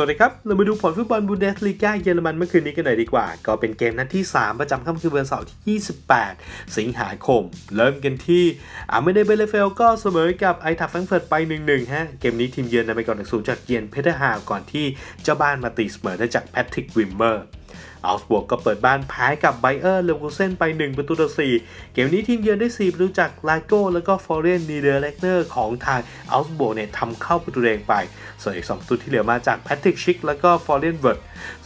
สวัสดีครับ เรามาดูผลฟุตบอลบุนเดสลีกาเยอรมันเมื่อคืนนี้กันหน่อยดีกว่า ก็เป็นเกมนัดที่ 3 ประจำค่ำคืนวันเสาร์ที่ 28 สิงหาคม เริ่มกันที่อาร์มิเนียบีเลเฟลด์ก็เสมอกับไอน์ทรัคแฟรงก์เฟิร์ตไป 1-1 ฮะ เกมนี้ทีมเยือนนำไปก่อนหนึ่งศูนย์จากเยนเพเทอร์ฮาวก่อนที่เจ้าบ้านมาตีเสมอได้จากแพทริกวิมเมอร์ เอาก์สบวร์กก็เปิดบ้านแพ้กับไบเออร์เลวคูเซนไป 1 ประตูต่อ 4 เกมนี้ทีมเยือนได้ 4 ประตูจากยาโก้แล้วก็ฟลอเรียนนีเดอร์เลกเนอร์ของทางอัลสบวกเนี่ยทำเข้าประตูแดงไป ส่วนอีก 2 ประตูที่เหลือมาจากแพทริกชิกแล้วก็ฟอร์เรนเวิร์ด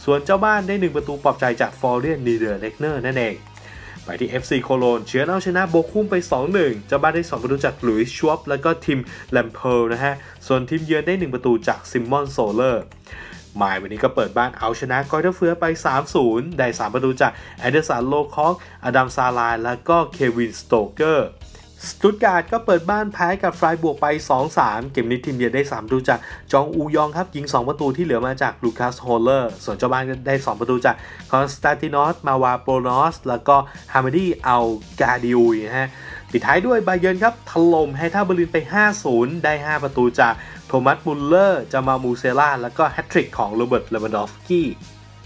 ส่วนเจ้าบ้านได้ 1 ประตูปลอบใจจากฟอร์เรนนีเดอร์เลกเนอร์นั่นเองไปที่ FC โคโลนเชื้อเอาชนะโบคุ้มไป 2-1 เจ้าบ้านได้ 2 ประตูจากหลุยส์ชวบแล้วก็ทีมแลมเพลนะฮะ ส่วนทีมเยือนได้ 1 ประตูจากซิมมอนโซเลอร์ มายวันนี้ก็เปิดบ้านเอาชนะกอยเทเฟือไป 3-0 ได้ 3 ประตูจากแอนเดอร์สันโลคอกอดัมซาลายแล้วก็เควินสโตเกอร์สตุตการ์ดก็เปิดบ้านแพ้กับไฟรบวร์กไป 2-3 เกมนี้ทีมเยือนได้ 3 ประตูจากจองอูยองครับยิง 2 ประตูที่เหลือมาจากลูคัสโฮเลอร์ ส่วนเจ้าบ้านได้ 2 ประตูจากคอนสแตตินอสมาวาโปรนอส แล้วก็ฮามาดีอัลกาดิอุยนะฮะ ปิดท้ายด้วยบาเยิร์นครับถล่มแฮร์ธ่าเบอร์ลินไป 5-0 ได้ 5 ประตูจากโทมัสมุลเลอร์ จามาลมูเซียล่า แล้วก็แฮตทริกของโรเบิร์ตเลวันดอฟสกี้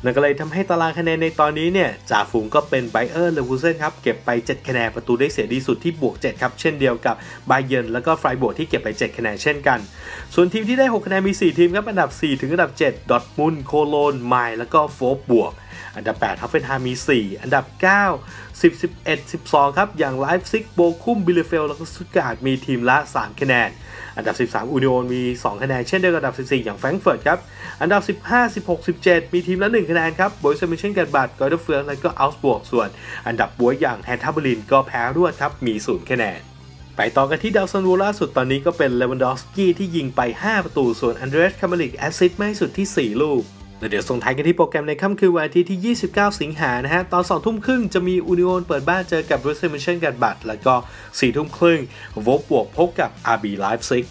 นั่นก็เลยทำให้ตารางคะแนนในตอนนี้เนี่ยจ่าฝูงก็เป็นไบเออร์เลวคูเซนครับ เก็บไป 7 คะแนนประตูได้เสียดีสุดที่บวก 7 ครับ เช่นเดียวกับไบเยนแล้วก็ไฟบวกที่เก็บไป 7 คะแนนเช่นกัน ส่วนทีมที่ได้ 6 คะแนนมี 4 ทีมครับ อันดับ 4 ถึงอันดับ 7 ดอทมุนโคโลนไมล์แล้วก็โฟบบวก อันดับ8ทัฟเฟนฮามี 4 อันดับ 9 10 11 12 ครับ อย่างไลฟ์ซิกโบคุมบิลเฟลแล้วก็สุดการ์ดมีทีมละ 3 คะแนน อันดับ 13 อูนิโอนมี 2 คะแนน เช่นเดียวกับอันดับ 14 อย่างแฟรงก์เฟิร์ตครับ อันดับ 15 16 17 มีทีมละ 1 คะแนนครับโบยเซมิเชนกันบัตกอยเดอร์เฟืองและก็อัลส์บวกส่วน อันดับบ๊วยอย่างแฮร์ธ่าเบอร์ลินก็แพ้รวดครับมี 0 คะแนนไปต่อกันที่ดาวซัลโวล่าสุดตอนนี้ก็เป็นเลวันดอฟสกี้ที่ยิงไป 5 ประตู ส่วนอันเดรจ์ครามาริช assist ไม่สุดที่ 4 ลูก แล้วเดี๋ยวส่งท้ายกันที่โปรแกรมในค่ำคืนวันอาทิตย์ที่ 29 สิงหานะฮะ ตอน 2 ทุ่มครึ่งจะมีอูนิโอนเปิดบ้านเจอกับโบรุสเซียมึนเชนกลัดบัคแล้วก็ 4 ทุ่มครึ่งโวล์ฟสบวร์กพบกับอาร์บีไลป์ซิก